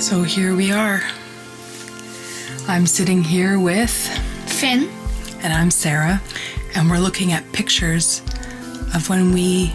So here we are. I'm sitting here with, Finn. and I'm Sarah, and we're looking at pictures of when we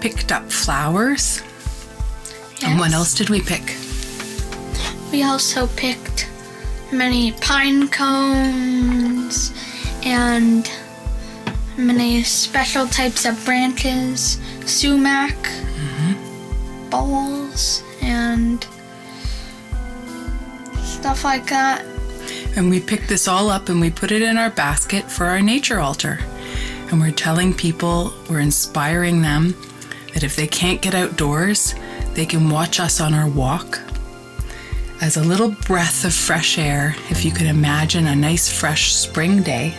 picked up flowers. And what else did we pick? We also picked many pine cones and many special types of branches, sumac, mm-hmm. balls, and stuff like that. And we pick this all up and we put it in our basket for our nature altar. And we're telling people, we're inspiring them that if they can't get outdoors, they can watch us on our walk. As a little breath of fresh air, if you could imagine a nice fresh spring day,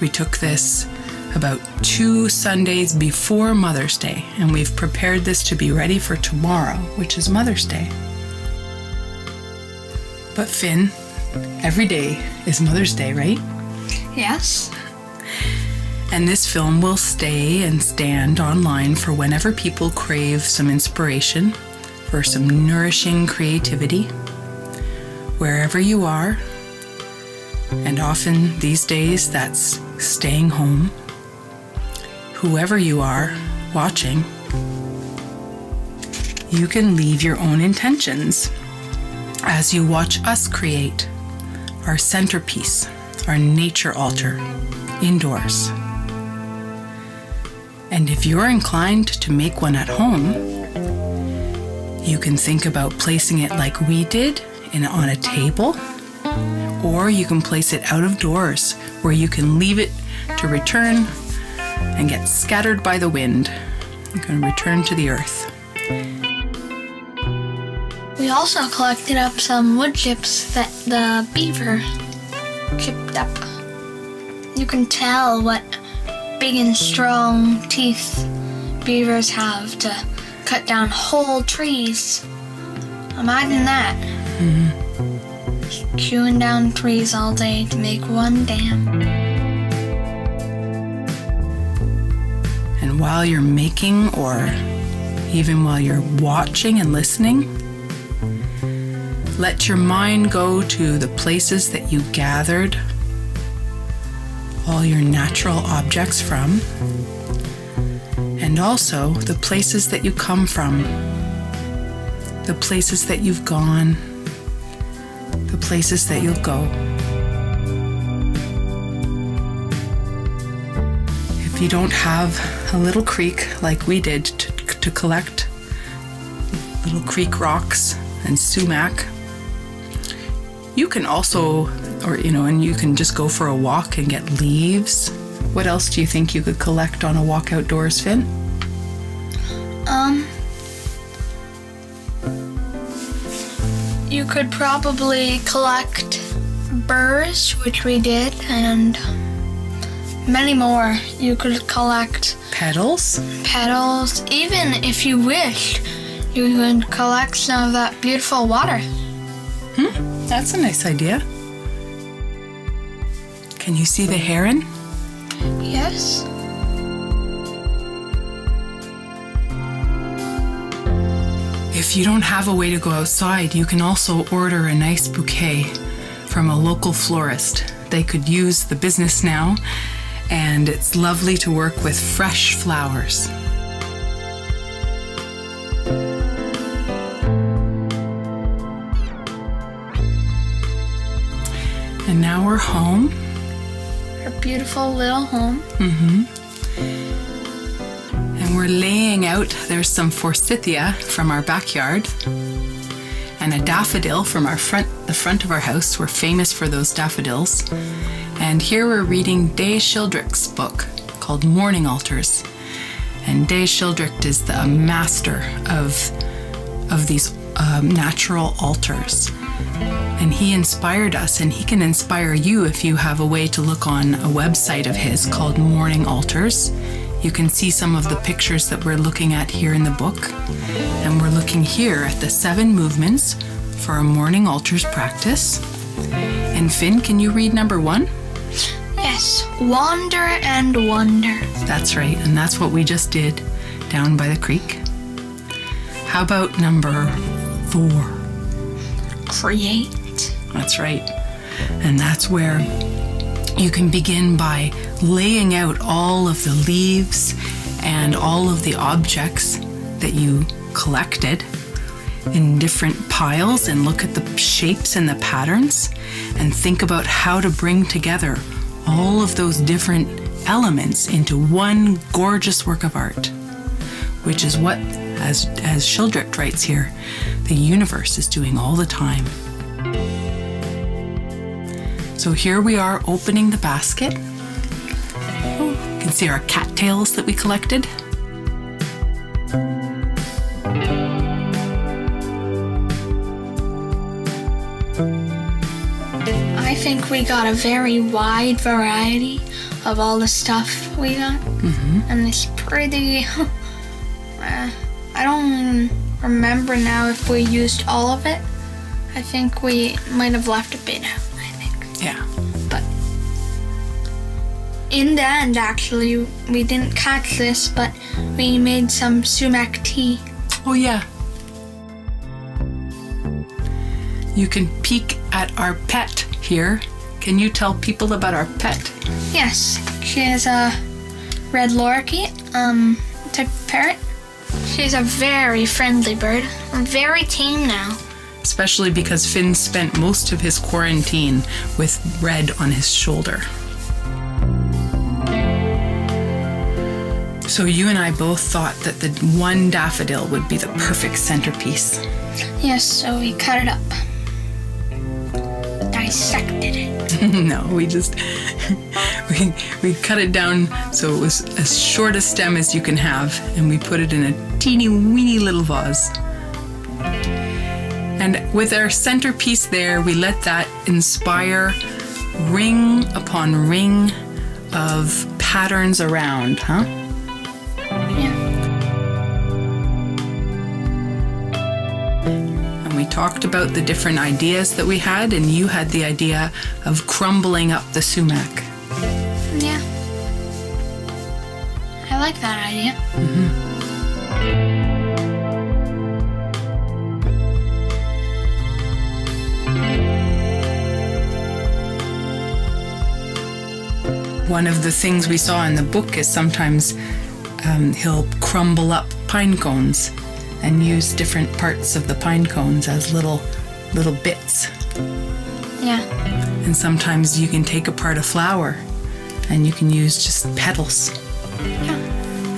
we took this about two Sundays before Mother's Day, and we've prepared this to be ready for tomorrow, which is Mother's Day. But Finn, every day is Mother's Day, right? Yes. And this film will stay and stand online for whenever people crave some inspiration for some nourishing creativity. Wherever you are, and often these days that's staying home. Whoever you are watching, you can leave your own intentions as you watch us create our centerpiece, our nature altar, indoors. And if you're inclined to make one at home, you can think about placing it like we did in, on a table, or you can place it out of doors where you can leave it to return and get scattered by the wind. You can return to the earth. Also collected up some wood chips that the beaver chipped up. You can tell what big and strong teeth beavers have to cut down whole trees. Imagine that. Just chewing down trees all day to make one dam. And while you're making, or even while you're watching and listening, let your mind go to the places that you gathered all your natural objects from, and also the places that you come from, the places that you've gone, the places that you'll go. If you don't have a little creek like we did to, to collect little creek rocks and sumac, you can also, or you know, and you can just go for a walk and get leaves. What else do you think you could collect on a walk outdoors, Finn? Um, you could probably collect burrs, which we did, and many more. You could collect Petals? petals. Even if you wished, you could collect some of that beautiful water. That's a nice idea. Can you see the heron? Yes. If you don't have a way to go outside, you can also order a nice bouquet from a local florist. They could use the business now, and it's lovely to work with fresh flowers. And home. Our beautiful little home. Mm-hmm. And we're laying out, there's some forsythia from our backyard and a daffodil from our front, the front of our house. We're famous for those daffodils. And here we're reading Day Schildkret's book called Morning Altars. And Day Schildkret is the master of, of these um, natural altars. And he inspired us, and he can inspire you if you have a way to look on a website of his called Morning Altars. You can see some of the pictures that we're looking at here in the book. And we're looking here at the seven movements for a morning altars practice. And Finn, can you read number one? Yes. Wander and wonder. That's right, and that's what we just did down by the creek. How about number four? Create. That's right. And that's where you can begin by laying out all of the leaves and all of the objects that you collected in different piles and look at the shapes and the patterns and think about how to bring together all of those different elements into one gorgeous work of art, which is what, as, as Schildkret writes here, the universe is doing all the time. So here we are opening the basket. You can see our cattails that we collected. I think we got a very wide variety of all the stuff we got. And it's pretty. uh, I don't remember now if we used all of it. I think we might have left a bit out, I think. Yeah. But in the end, actually, we didn't catch this, but we made some sumac tea. Oh, yeah. You can peek at our pet here. Can you tell people about our pet? Yes, she is a red lorikeet, um, type of parrot. She's a very friendly bird, very tame now. Especially because Finn spent most of his quarantine with Red on his shoulder. So you and I both thought that the one daffodil would be the perfect centerpiece. Yes, so we cut it up, dissected it. no, we just we we cut it down so it was as short a stem as you can have, and we put it in a teeny weeny little vase. And with our centerpiece there, we let that inspire ring upon ring of patterns around, huh? Talked about the different ideas that we had, and you had the idea of crumbling up the sumac. Yeah. I like that idea. One of the things we saw in the book is sometimes um, he'll crumble up pine cones and use different parts of the pine cones as little little bits. Yeah. And sometimes you can take apart a flower and you can use just petals. Yeah.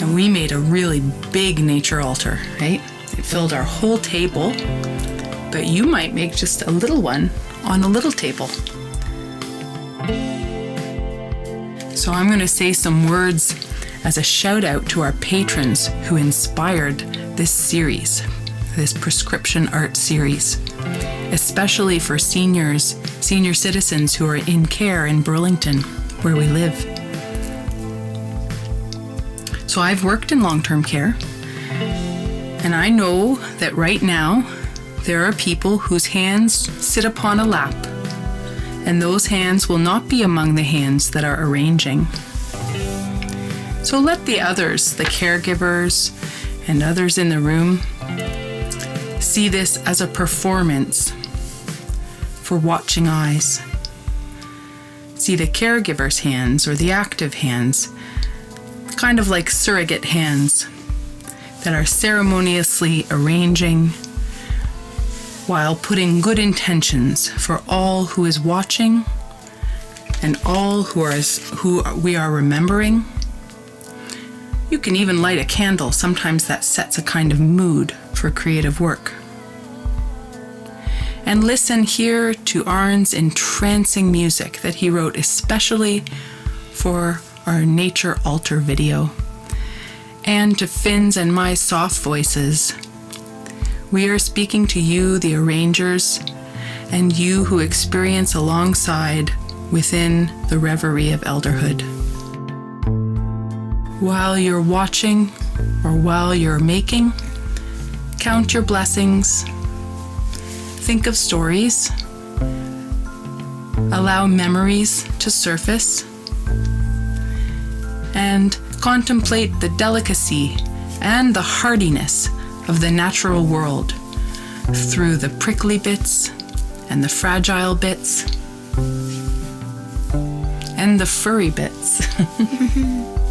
And we made a really big nature altar, right? It filled our whole table, but you might make just a little one on a little table. So I'm going to say some words as a shout out to our patrons who inspired this series, this prescription art series, especially for seniors, senior citizens who are in care in Burlington, where we live. So I've worked in long term care, and I know that right now there are people whose hands sit upon a lap and those hands will not be among the hands that are arranging. So let the others, the caregivers and others in the room, see this as a performance for watching eyes. See the caregiver's hands or the active hands, kind of like surrogate hands that are ceremoniously arranging while putting good intentions for all who is watching and all who are who we are remembering. You can even light a candle. Sometimes that sets a kind of mood for creative work. And listen here to Arne's entrancing music that he wrote especially for our nature altar video, and to Finn's and my soft voices we are speaking to you, the arrangers, and you who experience alongside within the reverie of elderhood. While you're watching or while you're making, count your blessings, think of stories, allow memories to surface, and contemplate the delicacy and the hardiness of the natural world through the prickly bits and the fragile bits and the furry bits.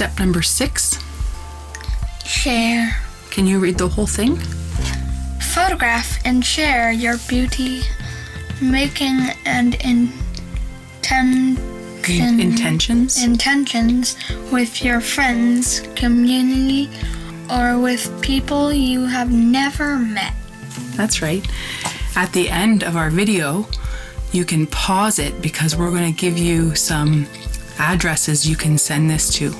step number six? Share. Can you read the whole thing? Photograph and share your beauty making and intention, Intentions? intentions with your friends, community, or with people you have never met. That's right. At the end of our video, you can pause it because we're going to give you some addresses you can send this to.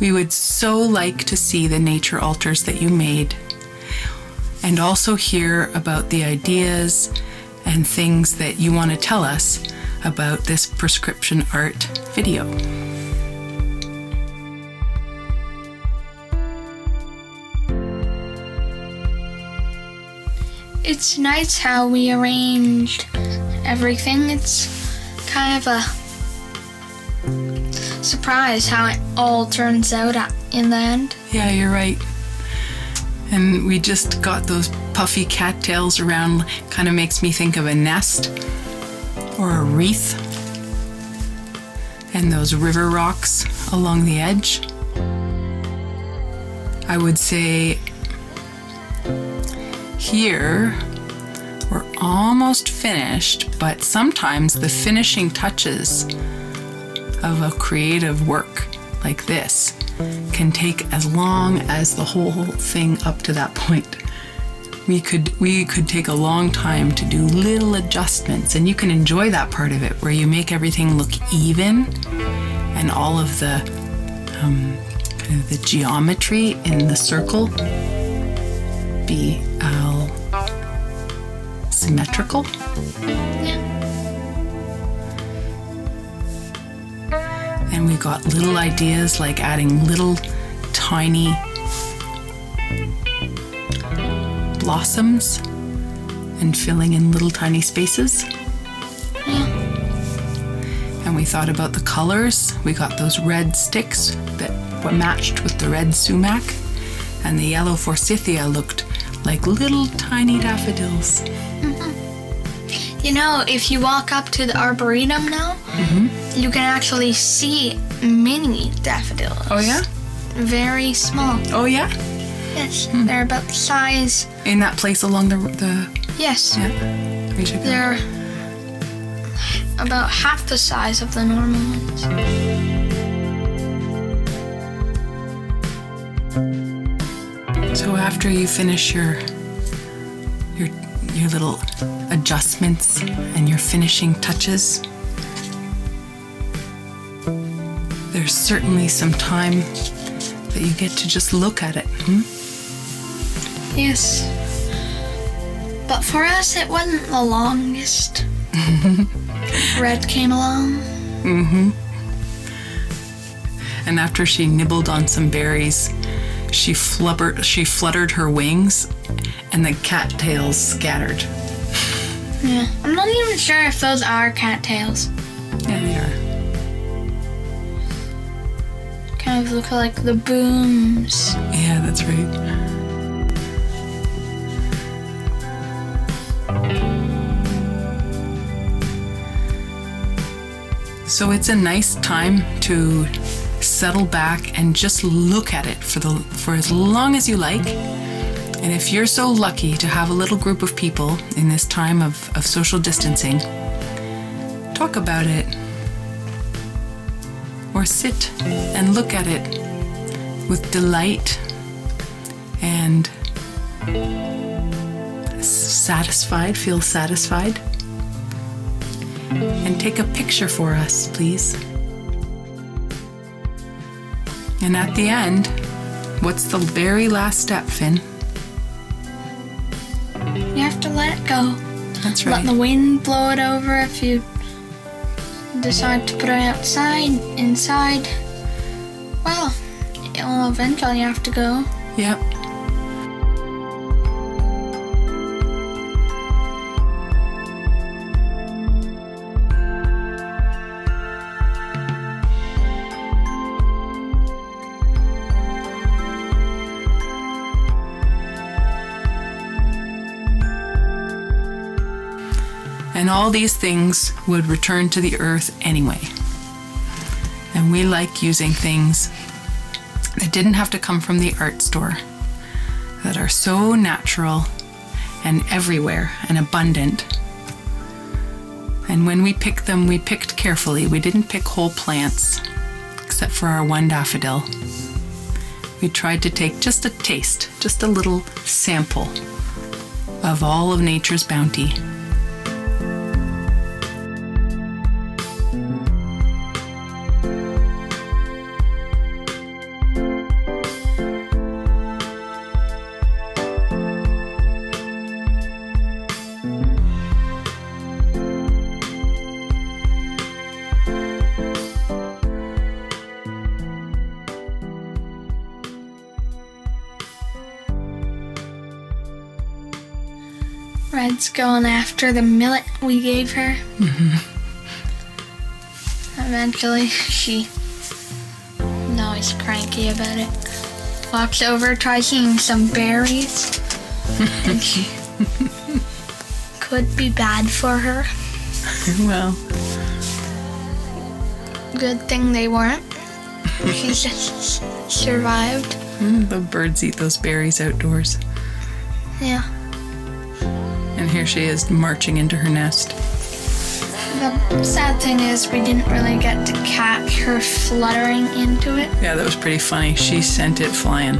We would so like to see the nature altars that you made and also hear about the ideas and things that you want to tell us about this prescription art video. It's nice how we arranged everything. It's kind of a surprise how it all turns out in the end. Yeah, you're right. And we just got those puffy cattails around, kind of makes me think of a nest or a wreath. And those river rocks along the edge. I would say here we're almost finished, but sometimes the finishing touches of a creative work like this can take as long as the whole thing up to that point. We could we could take a long time to do little adjustments and you can enjoy that part of it where you make everything look even and all of the um, kind of the geometry in the circle be all symmetrical. And we got little ideas like adding little tiny blossoms and filling in little tiny spaces. And we thought about the colors. We got those red sticks that were matched with the red sumac, and the yellow forsythia looked like little tiny daffodils. Mm-hmm. You know, if you walk up to the arboretum now, mm-hmm. You can actually see mini daffodils. Oh yeah? Very small. Oh yeah? Yes, hmm. they're about the size. In that place along the the Yes, yeah. We should go. they're about half the size of the normal ones. So after you finish your your your little adjustments and your finishing touches, there's certainly some time that you get to just look at it. Hmm? Yes. But for us, it wasn't the longest. Red came along. And after she nibbled on some berries, she flubbered, she fluttered her wings, and the cattails scattered. Yeah. I'm not even sure if those are cattails. Look like the booms. Yeah, that's right. So it's a nice time to settle back and just look at it for the for as long as you like. And if you're so lucky to have a little group of people in this time of, of social distancing, talk about it. Or sit and look at it with delight and satisfied, feel satisfied. and take a picture for us, please. And at the end, what's the very last step, Finn? You have to let it go. That's right. Let the wind blow it over if you decide to put it outside, inside. Well, it'll eventually have to go. Yep. And all these things would return to the earth anyway. And we like using things that didn't have to come from the art store, that are so natural and everywhere and abundant. And when we picked them, we picked carefully. We didn't pick whole plants, except for our one daffodil. We tried to take just a taste, just a little sample of all of nature's bounty. Red's going after the millet we gave her. Eventually, she. No, he's cranky about it. Walks over, tries eating some berries. she. Could be bad for her. Well, Good thing they weren't. She just survived. mm, the birds eat those berries outdoors. Yeah. And here she is marching into her nest. The sad thing is, we didn't really get to catch her fluttering into it. Yeah, that was pretty funny. She sent it flying.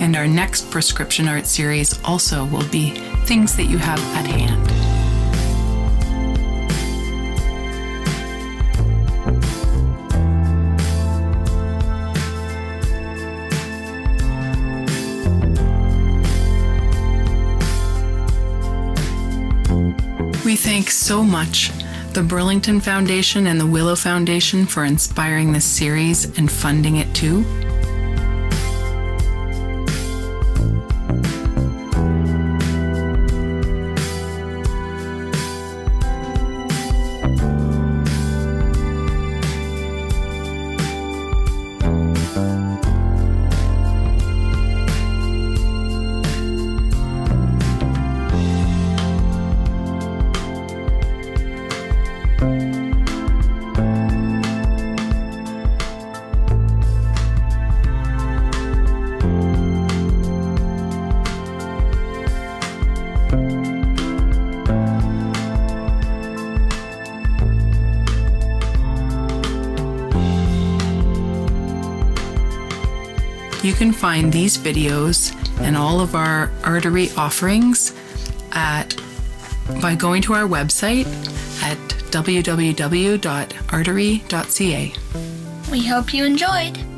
And our next prescription art series also will be things that you have at hand. Thank so much the Burlington Foundation and the Willow Foundation for inspiring this series and funding it too. You can find these videos and all of our Arterie offerings at by going to our website at www.arterie.ca. We hope you enjoyed.